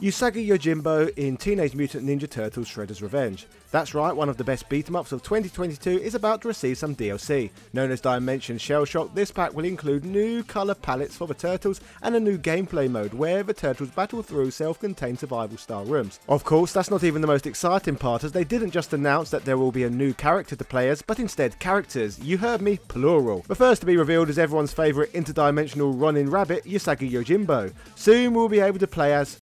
Usagi Yojimbo in Teenage Mutant Ninja Turtles Shredder's Revenge. That's right, one of the best beat 'em ups of 2022 is about to receive some DLC. Known as Dimension Shell Shock, this pack will include new colour palettes for the Turtles and a new gameplay mode where the Turtles battle through self-contained survival style rooms. Of course, that's not even the most exciting part as they didn't just announce that there will be a new character to players, but instead characters. You heard me, plural. The first to be revealed is everyone's favourite interdimensional ronin Rabbit, Usagi Yojimbo. Soon we'll be able to play as